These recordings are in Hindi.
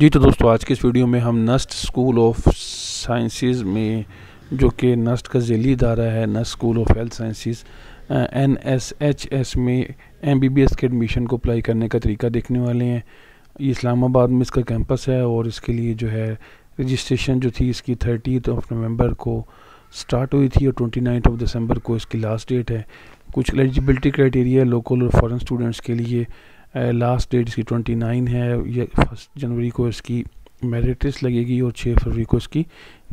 जी तो दोस्तों, आज के इस वीडियो में हम नस्ट स्कूल ऑफ़ साइंसेस में, जो कि नस्ट का ज़ैली इदारा है NUST school of health sciences N S H S में एम बी बी एस के एडमिशन को अप्लाई करने का तरीका देखने वाले हैं। ये इस्लामाबाद में इसका कैंपस है और इसके लिए जो है रजिस्ट्रेशन जो थी इसकी थर्टी ऑफ़ नवंबर को स्टार्ट हुई थी और ट्वेंटी नाइन्थ ऑफ़ दिसंबर को इसकी लास्ट डेट है। कुछ एलिजिबिलिटी क्राइटेरिया लोकल और फॉरेन स्टूडेंट्स के लिए। लास्ट डेट इसकी ट्वेंटी नाइन है, ये फ़र्स्ट जनवरी को इसकी मेरिट टेस्ट लगेगी और छः फरवरी को इसकी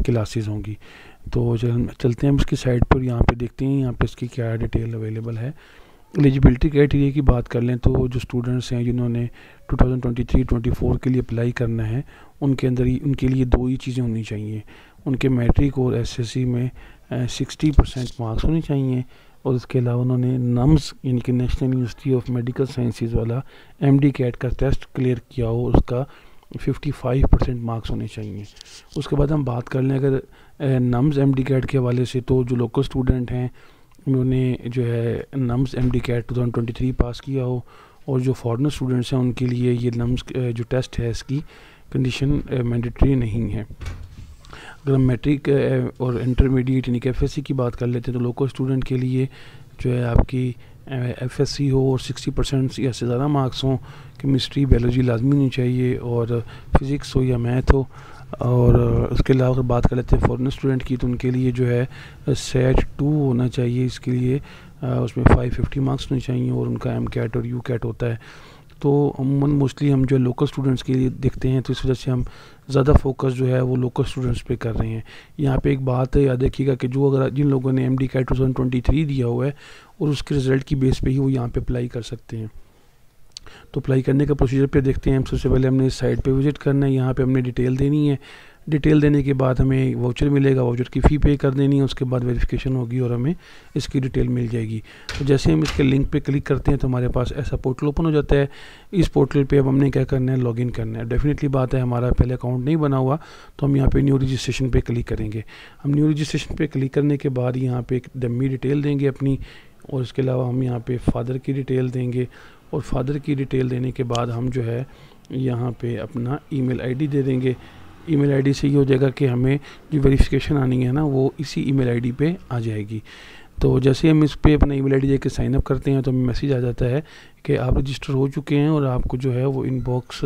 क्लासेस होंगी। तो चल, चलते हैं हम इसकी साइड पर, यहाँ पे देखते हैं, यहाँ पे इसकी क्या डिटेल अवेलेबल है। एलिजिबिलिटी क्राइटेरिया की बात कर लें तो जो स्टूडेंट्स हैं, जिन्होंने 2023-24 के लिए अप्लाई करना है, उनके अंदर ही, उनके लिए दो ही चीज़ें होनी चाहिए। उनके मैट्रिक और एसएससी में सिक्सटी परसेंट मार्क्स होने चाहिए। और इसके अलावा उन्होंने नम्स, यानी कि national university of medical sciences वाला एम डी कैट का टेस्ट क्लियर किया हो, उसका 55 परसेंट मार्क्स होने चाहिए। उसके बाद हम बात कर लें, अगर नम्स एम डी कैट के हवाले से तो जो लोकल स्टूडेंट हैं, उन्होंने जो है NUMS M D CAT two thousand twenty three pass किया हो, और जो फॉरनर स्टूडेंट्स हैं, उनके लिए ये नम्स जो टेस्ट है, इसकी कंडीशन मैंडेटरी नहीं है। अगर हम मैट्रिक और इंटरमीडिएट यानी कि एफएससी की बात कर लेते हैं तो लोकल स्टूडेंट के लिए जो है आपकी एफ़ एस सी हो और सिक्सटी परसेंट या से ज़्यादा मार्क्स हों केमिस्ट्री बायोलॉजी लाजमी नहीं चाहिए और फिज़िक्स हो या मैथ हो। और उसके अलावा अगर बात कर लेते हैं फॉरन स्टूडेंट की तो उनके लिए जो है सेट टू होना चाहिए इसके लिए उसमें फाइव फिफ्टी मार्क्स होने चाहिए और उनका एम कैट और यू कैट होता है। तो अमूमन मोस्टली हम जो लोकल स्टूडेंट्स के लिए देखते हैं तो इस वजह से हम ज़्यादा फोकस जो है वो लोकल स्टूडेंट्स पे कर रहे हैं। यहाँ पे एक बात है याद रखिएगा कि जो अगर जिन लोगों ने एम डी का टू थाउज़ेंड दिया हुआ है, और उसके रिज़ल्ट की बेस पे ही वो यहाँ पे अप्लाई कर सकते हैं। तो अप्लाई करने का प्रोसीजर पे देखते हैं। हम सबसे पहले हमने इस साइट पर विज़िट करना है। यहाँ पर हमने डिटेल देनी है। डिटेल देने के बाद हमें वाउचर मिलेगा वाउचर की फ़ी पे कर देनी है, उसके बाद वेरिफिकेशन होगी और हमें इसकी डिटेल मिल जाएगी। तो जैसे हम इसके लिंक पे क्लिक करते हैं तो हमारे पास ऐसा पोर्टल ओपन हो जाता है। इस पोर्टल पे अब हमने क्या करना है? लॉगिन करना है। डेफिनेटली बात है, हमारा पहले अकाउंट नहीं बना हुआ तो हम यहाँ पर न्यू रजिस्ट्रेशन पर क्लिक करेंगे। हम न्यू रजिस्ट्रेशन पर क्लिक करने के बाद यहाँ पे एक डमी डिटेल देंगे अपनी, और इसके अलावा हम यहाँ पर फादर की डिटेल देंगे। और फादर की डिटेल देने के बाद हम जो है, यहाँ पे अपना ईमेल आईडी दे देंगे। ईमेल आईडी से ये हो जाएगा कि हमें जो वेरिफिकेशन आनी है ना, वो इसी ईमेल आईडी पे आ जाएगी। तो जैसे हम इस पर अपना ईमेल आईडी देकर साइन अप करते हैं तो हमें मैसेज आ जाता है कि आप रजिस्टर हो चुके हैं और आपको जो है वो इनबॉक्स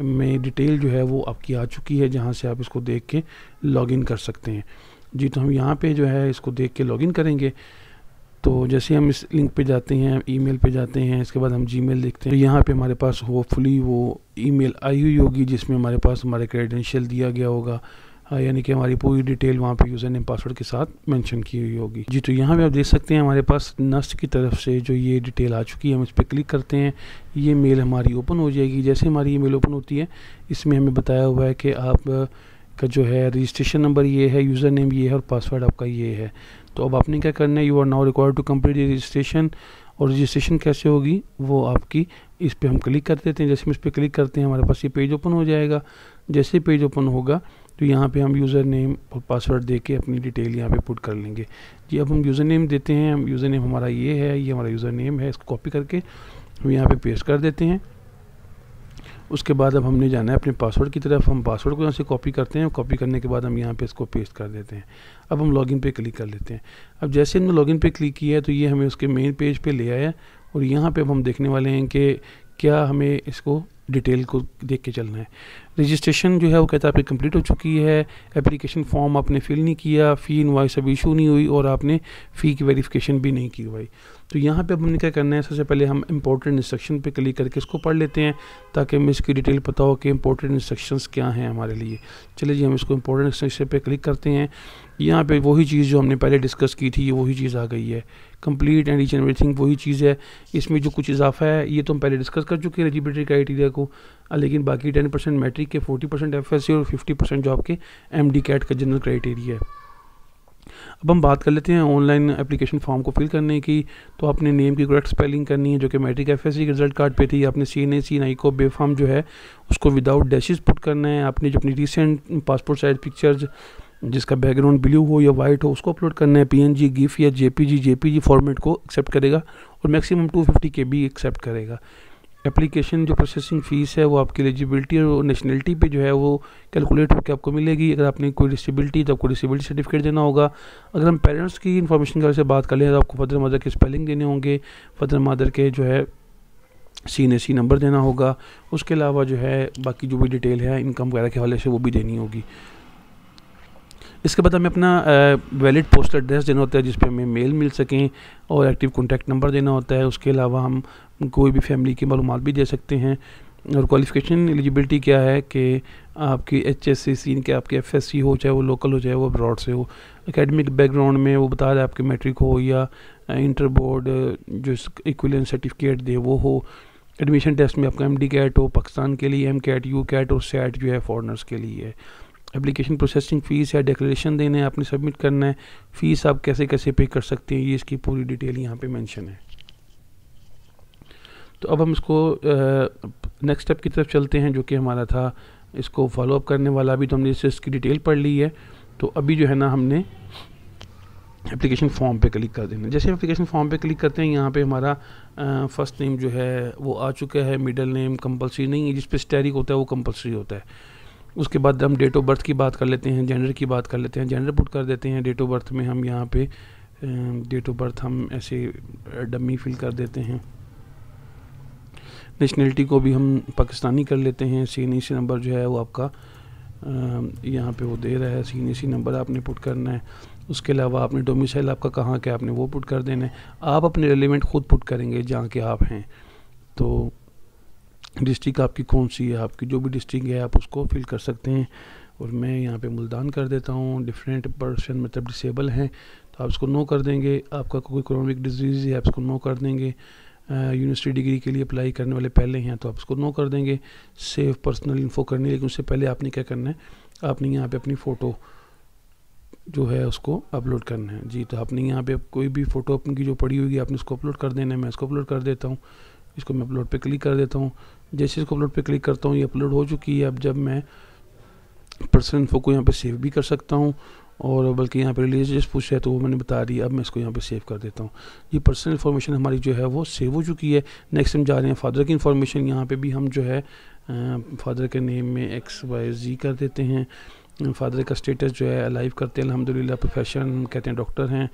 में डिटेल जो है वो आपकी आ चुकी है, जहाँ से आप इसको देख के लॉगिन कर सकते हैं। जी तो हम यहाँ पे जो है इसको देख के लॉगिन करेंगे। तो जैसे हम इस लिंक पे जाते हैं ईमेल पे जाते हैं इसके बाद हम जीमेल देखते हैं तो यहाँ पे हमारे पास होपफुली वो ईमेल आई हुई होगी जिसमें हमारे पास हमारे क्रेडेंशियल दिया गया होगा। हाँ, यानी कि हमारी पूरी डिटेल वहाँ पे यूज़र नेम पासवर्ड के साथ मेंशन की हुई होगी। जी तो यहाँ पे आप देख सकते हैं हमारे पास नस्ट की तरफ़ से जो ये डिटेल आ चुकी है हम इस पर क्लिक करते हैं। ये मेल हमारी ओपन हो जाएगी। जैसे हमारी ई ओपन होती है इसमें हमें बताया हुआ है कि आप का जो है रजिस्ट्रेशन नंबर ये है यूज़र नेम ये है और पासवर्ड आपका ये है। तो अब आपने क्या करना है? You are now required to complete registration और रजिस्ट्रेशन कैसे होगी? वो आपकी इस पर हम क्लिक कर देते हैं। जैसे हम इस पर क्लिक करते हैं, हमारे पास ये पेज ओपन हो जाएगा। जैसे पेज ओपन होगा तो यहाँ पे हम यूज़र नेम और पासवर्ड दे के अपनी डिटेल यहाँ पे पुट कर लेंगे। जी, अब हम यूज़र नेम देते हैं। हम यूज़र नेम हमारा ये है, ये हमारा यूज़र नेम है। इसको कॉपी करके हम यहाँ पे पेस्ट कर देते हैं। उसके बाद अब हमने जाना है अपने पासवर्ड की तरफ़। हम पासवर्ड को यहाँ से कॉपी करते हैं कॉपी करने के बाद हम यहाँ पे इसको पेस्ट कर देते हैं। अब हम लॉगिन पे क्लिक कर लेते हैं। अब जैसे हमने लॉगिन पे क्लिक किया है तो ये हमें उसके मेन पेज पे ले आया और यहाँ पे अब हम देखने वाले हैं कि क्या हमें इसको डिटेल को देख के चलना है। रजिस्ट्रेशन जो है वो कहता है आपकी कंप्लीट हो चुकी है एप्लीकेशन फॉर्म आपने फिल नहीं किया फ़ी इनवाइस अभी इशू नहीं हुई और आपने फ़ी की वेरिफिकेशन भी नहीं की हुई तो यहाँ पे अब हमने क्या करना है, सबसे पहले हम इंपॉर्टेंट इंस्ट्रक्शन पे क्लिक करके इसको पढ़ लेते हैं, ताकि हमें इसकी डिटेल पता हो कि इंपॉर्टेंट इंस्ट्रक्शंस क्या हैं हमारे लिए। चलिए जी, हम इसको इंपॉर्टेंट इंस्ट्रक्शन पे क्लिक करते हैं। यहाँ पे वही चीज़ जो हमने पहले डिस्कस की थी, ये वही चीज़ आ गई है। Complete and each and everything वही चीज़ है। इसमें जो कुछ इजाफा है, ये तो हम पहले डिस्कस कर चुके हैं एलिजिबिलिटी क्राइटेरिया को लेकिन बाकी टेन परसेंट मैट्रिक के फोर्टी परसेंट एफ़ और फिफ्टी परसेंट जो आपके एम डी कैट का जनरल क्राइटेरिया है। अब हम बात कर लेते हैं ऑनलाइन एप्लीकेशन फॉर्म को फिल करने की। तो आपने नेम की करेक्ट स्पेलिंग करनी है जो कि मैट्रिक एफ़ एस के रिज़ल्ट कार्ड पे थी। आपने सी एन ए सी नाई को बेफार्म जो है, उसको विदाउट डैशेज पुट करना है। आपने जो अपनी रिसेंट पासपोर्ट साइज़ पिक्चर्स जिसका बैकग्राउंड ब्लू हो या वाइट हो, उसको अपलोड करना है। पीएनजी गिफ या जेपीजी जेपीजी फॉर्मेट को एक्सेप्ट करेगा और मैक्सिमम 250 के बी एक्सेप्ट करेगा। एप्लीकेशन जो प्रोसेसिंग फ़ीस है, वो आपकी एलिजिबिलिटी और नेशनलिटी पे जो है, वो कैलकुलेट होकर आपको मिलेगी। अगर आपने कोई डिसेबिलिटी तो आपको डिसेबिलिटी सर्टिफिकेट देना होगा। अगर हम पेरेंट्स की इन्फॉर्मेशन की से बात कर लें तो आपको फदर मदर के स्पेलिंग देने होंगे। फदर मदर के जो है सी एन सी नंबर देना होगा। उसके अलावा जो है, बाकी जो भी डिटेल है इनकम वगैरह के हवाले से वो भी देनी होगी। इसके बाद हमें अपना वैलिड पोस्टल एड्रेस देना होता है जिस पर हमें मेल मिल सकें और एक्टिव कॉन्टैक्ट नंबर देना होता है। उसके अलावा हम कोई भी फैमिली की मालूम भी दे सकते हैं। और क्वालिफ़िकेशन एलिजिबिलिटी क्या है कि आपकी एच एस सी सीन के आपकी एफ़ एस सी हो, चाहे वो लोकल हो, चाहे वो अब्रॉड से हो। एकेडमिक बैकग्राउंड में वो बता दें आपके मैट्रिक हो या इंटर बोर्ड जो इक्वलेंस सर्टिफिकेट दे, वो हो। एडमिशन टेस्ट में आपका एम डी कैट हो, पाकिस्तान के लिए एम कैट यू कैट और सैट जो है फॉरनर्स के लिए। है एप्लीकेशन प्रोसेसिंग फ़ीस या डिक्लेरेशन देना है, आपने सबमिट करना है फ़ीस आप कैसे कैसे पे कर सकते हैं, ये इसकी पूरी डिटेल यहाँ पे मेंशन है। तो अब हम इसको नेक्स्ट स्टेप की तरफ़ चलते हैं, जो कि हमारा था, इसको फॉलो अप करने वाला। अभी तो हमने इससे इसकी डिटेल पढ़ ली है तो अभी जो है ना हमने एप्लीकेशन फॉर्म पे क्लिक कर देना जैसे एप्लीकेशन फॉर्म पे क्लिक करते हैं, यहाँ पे हमारा फ़र्स्ट नेम जो है, वो आ चुका है मिडल नेम कंपलसरी नहीं है, जिस पे स्टेरिक होता है, वो कंपलसरी होता है। उसके बाद हम डेट ऑफ़ बर्थ की बात कर लेते हैं जेंडर की बात कर लेते हैं जेंडर पुट कर देते हैं डेट ऑफ़ बर्थ में हम यहाँ पे डेट ऑफ़ बर्थ हम ऐसे डमी फिल कर देते हैं। नेशनलिटी को भी हम पाकिस्तानी कर लेते हैं सी एन सी नंबर जो है वो आपका यहाँ पे वो दे रहा है सी एन सी नंबर आपने पुट करना है। उसके अलावा आपने डोमिसाइल आपका कहाँ के आपने वो पुट कर देना है। आप अपने रेलिवेंट खुद पुट करेंगे, जहाँ के आप हैं। तो डिस्ट्रिक्ट आपकी कौन सी है, आपकी जो भी डिस्ट्रिक्ट है, आप उसको फिल कर सकते हैं। और मैं यहाँ पे मुल्तान कर देता हूँ डिफरेंट पर्सन मतलब डिसेबल हैं तो आप उसको नो कर देंगे। आपका कोई क्रोनिक डिज़ीज़ है, आप उसको नो कर देंगे। यूनिवर्सिटी डिग्री के लिए अप्लाई करने वाले पहले हैं तो आप उसको नो कर देंगे। सेव पर्सनल इन्फो करनी लेकिन उससे पहले आपने क्या करना है, आपने यहाँ पे अपनी फ़ोटो जो है उसको अपलोड करना है। जी तो आपने यहाँ पे कोई भी फ़ोटो अपनी जो पड़ी होगी, आपने उसको अपलोड कर देना है। मैं इसको अपलोड कर देता हूँ, इसको मैं अपलोड पे क्लिक कर देता हूँ। जैसे इसको अपलोड पे क्लिक करता हूँ, ये अपलोड हो चुकी है। अब जब मैं पर्सनल इन्फो को यहाँ पे सेव भी कर सकता हूँ और बल्कि यहाँ पे रिलीजियस पूछ है तो वो मैंने बता दी, अब मैं इसको यहाँ पे सेव कर देता हूँ। ये पर्सनल इन्फॉर्मेशन हमारी जो है, वो सेव हो चुकी है। नेक्स्ट हम जा रहे हैं फादर की इन्फॉर्मेशन। यहाँ पे भी हम जो है फादर के नेम में एक्स, वाई, जी कर देते हैं। फादर का स्टेटस जो है, अलाइव करते हैं। अलहमदिल्ला प्रोफेशन कहते हैं डॉक्टर हैं।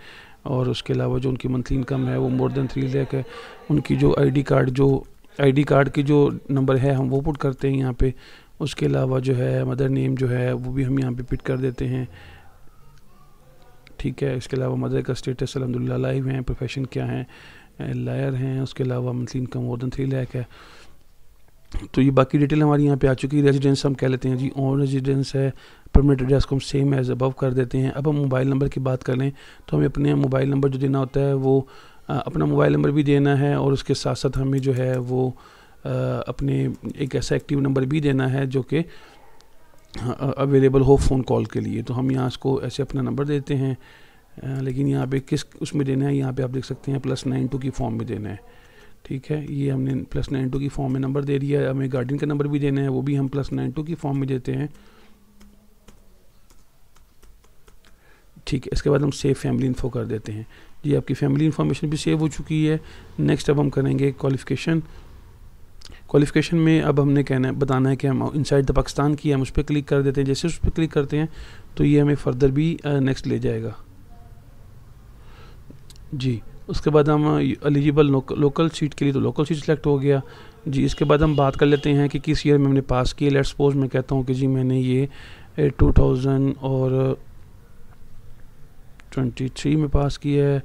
और उसके अलावा जो उनकी मंथली इनकम है, वो मोर देन थ्री लैक है। उनकी जो आईडी कार्ड, जो आईडी कार्ड की जो नंबर है, हम वो पुट करते हैं यहाँ पे। उसके अलावा जो है मदर नेम जो है, वो भी हम यहाँ पे पिट कर देते हैं। ठीक है, इसके अलावा मदर का स्टेटस अलहमदिल्ला लाइव हैं प्रोफेशन क्या है लायर हैं, उसके अलावा monthly income more than three lakh है। तो ये बाकी डिटेल हमारी यहाँ पे आ चुकी है। रेजिडेंस हम कह लेते हैं जी ऑन रेजिडेंस है परमानेंट एड्रेस को हम सेम एज अबव कर देते हैं। अब हम मोबाइल नंबर की बात कर लें तो हमें अपने मोबाइल नंबर जो देना होता है, वो अपना मोबाइल नंबर भी देना है और उसके साथ साथ हमें जो है वो अपने एक ऐसा एक्टिव नंबर भी देना है जो कि अवेलेबल हो फ़ोन कॉल के लिए। तो हम यहाँ इसको ऐसे अपना नंबर देते हैं लेकिन यहाँ पे किस, उसमें देना है, यहाँ पे आप देख सकते हैं प्लस नाइन टू की फॉर्म में देना है। ठीक है? ये हमने प्लस नाइन टू की फॉर्म में नंबर दे दिया है। हमें गार्डियन का नंबर भी देना है, वो भी हम प्लस नाइन टू की फॉर्म में देते हैं। ठीक है, इसके बाद हम सेव फैमिली इन्फो कर देते हैं। जी आपकी फैमिली इन्फॉर्मेशन भी सेव हो चुकी है। नेक्स्ट अब हम करेंगे क्वालिफ़िकेशन क्वालिफ़िकेशन में अब हमने कहना है, बताना है कि हम इनसाइड द पाकिस्तान की हम उस पर क्लिक कर देते हैं। जैसे उस पर क्लिक करते हैं तो ये हमें फर्दर भी नेक्स्ट ले जाएगा। जी, उसके बाद हम एलिजिबल लोकल सीट के लिए तो लोकल सीट सेलेक्ट हो गया। जी, इसके बाद हम बात कर लेते हैं कि किस ईयर में हमने पास किया। लेट सपोज़ मैं कहता हूँ कि जी मैंने ये टू थाउज़ेंड और ट्वेंटी थ्री में पास किया है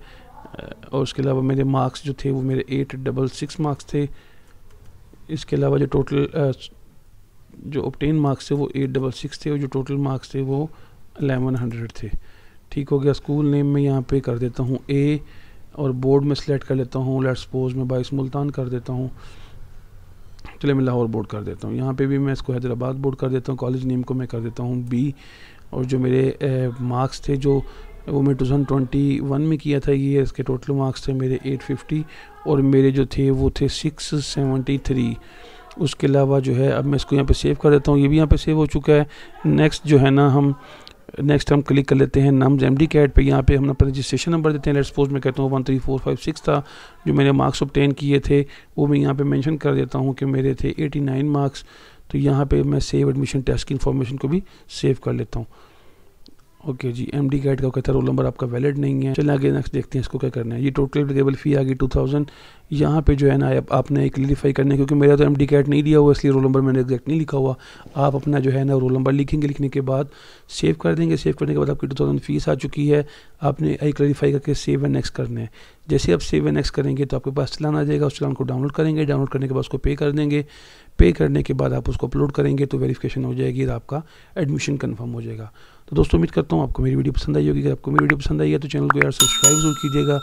और उसके अलावा मेरे मार्क्स जो थे वो मेरे एट डबल सिक्स मार्क्स थे। इसके अलावा जो टोटल जो ऑप्टेन मार्क्स थे वो एट डबल सिक्स थे और जो टोटल मार्क्स थे वो अलेवन हंड्रेड थे। ठीक हो गया स्कूल नेम में यहाँ पे कर देता हूँ ए और बोर्ड में सेलेक्ट कर लेता हूँ। लेट सपोज़ में बाईस मुल्तान कर देता हूँ। चले मैं लाहौर बोर्ड कर देता हूँ। यहाँ पे भी मैं इसको हैदराबाद बोर्ड कर देता हूँ। कॉलेज नेम को मैं कर देता हूँ बी और जो मेरे मार्क्स थे जो वो मैं टू थाउज़ेंड ट्वेंटी वन में किया था, ये इसके टोटल मार्क्स थे मेरे एट फिफ्टी और मेरे जो थे, वो थे सिक्स सेवेंटी थ्री उसके अलावा जो है, अब मैं इसको यहाँ पे सेव कर देता हूँ, ये भी यहाँ पे सेव हो चुका है। नेक्स्ट जो है ना, हम नेक्स्ट हम क्लिक कर लेते हैं नम्स एम डी कैट पर यहाँ पे हम अपना रजिस्ट्रेशन नंबर देते हैं। लेट सपोज़ मैं कहता हूँ one three four five six था, जो मैंने मार्क्स ऑप्टेन किए थे, वो मैं यहाँ पे मेंशन कर देता हूँ कि मेरे थे एटी नाइन मार्क्स तो यहाँ पे मैं सेव एडमिशन टेस्ट की इन्फॉर्मेशन को भी सेव कर लेता हूँ। ओके जी एम डी गाइड का कहता रोल नंबर आपका वैलिड नहीं है। चलिए आगे नेक्स्ट देखते हैं, इसको क्या करना है। ये टोटल एप्लीकेबल फ़ी आ गई टू थाउज़ेंड यहाँ पे जो है ना आपने क्लियरिफाई करना है, क्योंकि मेरा तो एम डी गाइड नहीं दिया हुआ, इसलिए रोल नंबर मैंने एग्जैक्ट नहीं लिखा हुआ। आप अपना जो है ना रोल नंबर लिखेंगे, लिखने के बाद सेव कर देंगे। सेव करने के बाद आपकी टू थाउज़ेंड फ़ीस आ चुकी है। आपने आई क्लीरिफाई करके सेव एंड नेक्स्ट करना है। जैसे आप सेव एंड नेक्स्ट करेंगे तो आपके पास चलान आ जाएगा, उस चलान को डाउनलोड करेंगे, डाउनलोड करने के बाद उसको पे कर देंगे। पे करने के बाद आप उसको अपलोड करेंगे तो वेरिफिकेशन हो जाएगी और आपका एडमिशन कन्फर्म हो जाएगा। तो दोस्तों, उम्मीद करता हूँ आपको मेरी वीडियो पसंद आई होगी। अगर आपको मेरी वीडियो पसंद आई है तो चैनल को यार सब्सक्राइब ज़रूर कीजिएगा।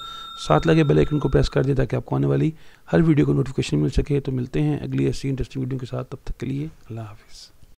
साथ लगे बेल आइकन को प्रेस कर दिए ताकि आपको आने वाली हर वीडियो को नोटिफिकेशन मिल सके। तो मिलते हैं अगली ऐसी इंटरेस्टिंग वीडियो के साथ। तब तक के लिए अल्लाह हाफिज़।